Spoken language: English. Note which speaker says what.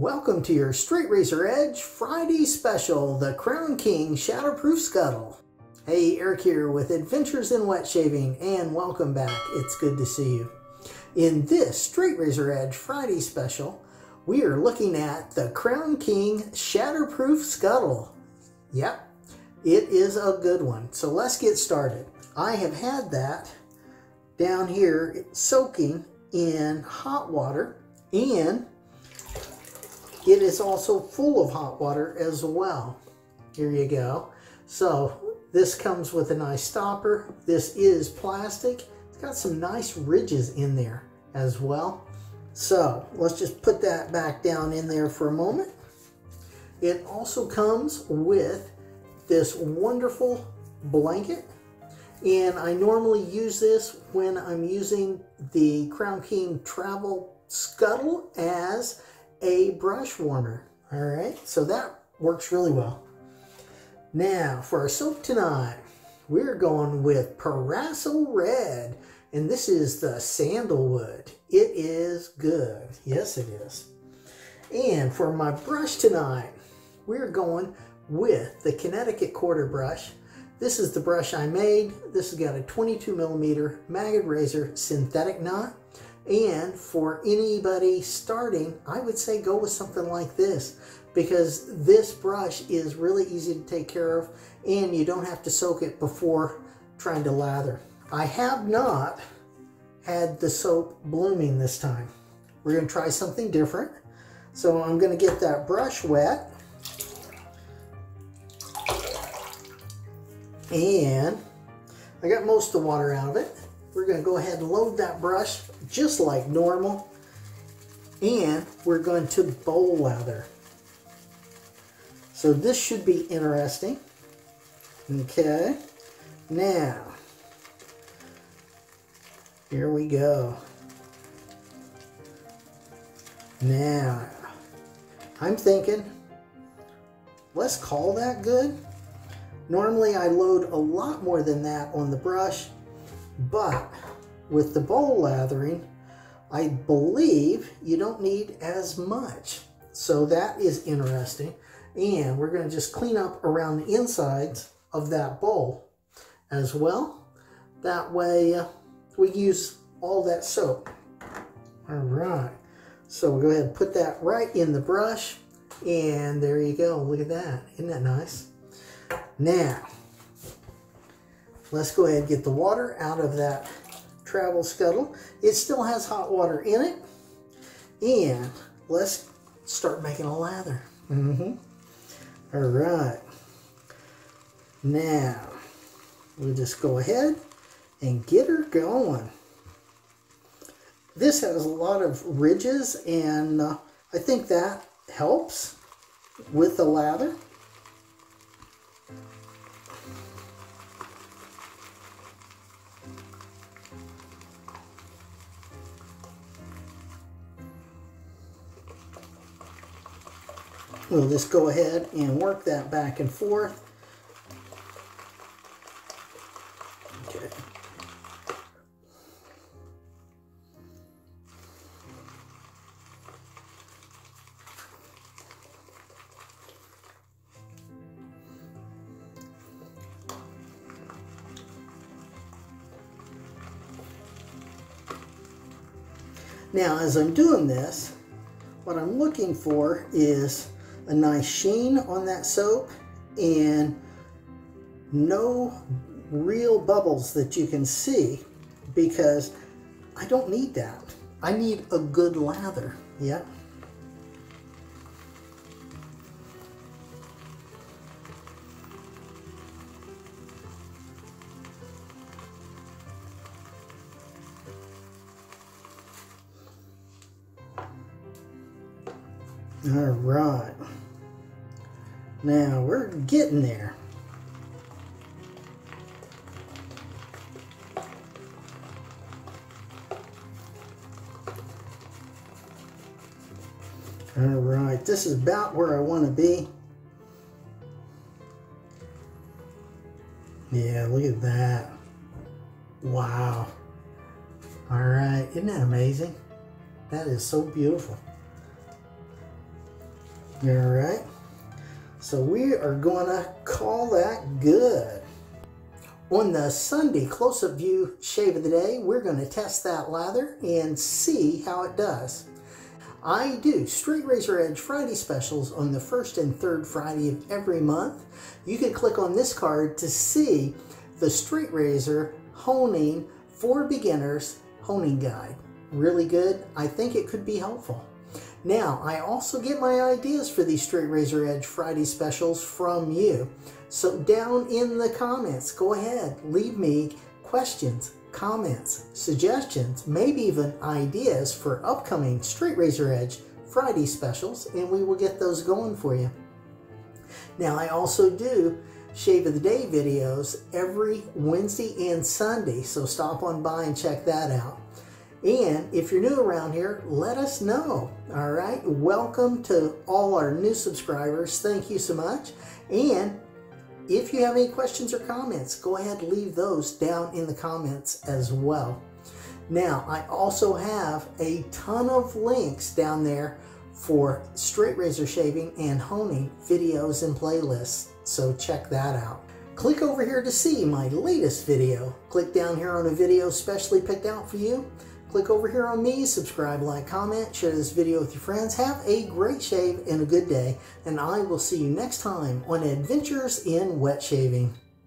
Speaker 1: Welcome to your Straight Razor Edge Friday special, the Crown King Shatterproof Scuttle. Hey, Eric here with Adventures in Wet Shaving, and welcome back. It's good to see you. In this Straight Razor Edge Friday special, we are looking at the Crown King Shatterproof Scuttle. Yep, it is a good one. So let's get started. I have had that down here soaking in hot water and it is also full of hot water as well. Here you go. So this comes with a nice stopper. This is plastic. It's got some nice ridges in there as well. So let's just put that back down in there for a moment. It also comes with this wonderful blanket. And I normally use this when I'm using the Crown King Travel Scuttle as a brush warmer. All right, so that works really well. Now, for our soap tonight, we're going with Parasol Red, and this is the sandalwood. It is good. Yes, it is. And for my brush tonight, we're going with the Connecticut quarter brush. This is the brush I made. This has got a 22 millimeter Maggard Razor synthetic knot. And for anybody starting, I would say go with something like this because this brush is really easy to take care of and you don't have to soak it before trying to lather. I have not had the soap blooming this time. We're going to try something different. So I'm going to get that brush wet. And I got most of the water out of it. We're going to go ahead and load that brush just like normal. And we're going to bowl lather. So this should be interesting. Okay. Now, here we go. Now, I'm thinking, let's call that good. Normally I load a lot more than that on the brush, but with the bowl lathering, I believe you don't need as much. So that is interesting. And we're going to just clean up around the insides of that bowl as well. That way uh, we use all that soap. All right. So we'll go ahead and put that right in the brush. And there you go. Look at that. Isn't that nice? Now, let's go ahead and get the water out of that travel scuttle. It still has hot water in it. And let's start making a lather. Mm -hmm. All right. Now, we'll just go ahead and get her going. This has a lot of ridges and uh, I think that helps with the lather. We'll just go ahead and work that back and forth. Okay. Now, as I'm doing this, what I'm looking for is a nice sheen on that soap and no real bubbles that you can see because I don't need that. I need a good lather, yeah? All right. Now we're getting there. All right, this is about where I want to be. Yeah, look at that. Wow. All right, isn't that amazing? That is so beautiful. All right. So we are going to call that good. On the Sunday close-up view shave of the day, we're going to test that lather and see how it does. I do straight razor edge Friday specials on the first and third Friday of every month. You can click on this card to see the straight razor honing for beginners honing guide. Really good. I think it could be helpful. Now, I also get my ideas for these straight razor edge Friday specials from you. So down in the comments, go ahead, leave me questions, comments, suggestions, maybe even ideas for upcoming Straight Razor Edge Friday specials, and we will get those going for you. Now, I also do Shave of the Day videos every Wednesday and Sunday, so stop on by and check that out. And if you're new around here, let us know. All right. Welcome to all our new subscribers. Thank you so much. And if you have any questions or comments, go ahead and leave those down in the comments as well. Now, I also have a ton of links down there for straight razor shaving and honing videos and playlists, so check that out. Click over here to see my latest video. Click down here on a video specially picked out for you. Click over here on me, subscribe, like, comment, share this video with your friends. Have a great shave and a good day, and I will see you next time on Adventures in Wet Shaving.